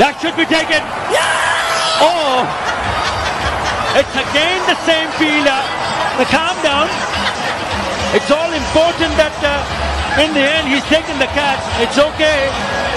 That should be taken. Oh, it's again the same fielder. The calm down. It's all important that uh, in the end he's taken the catch. It's okay.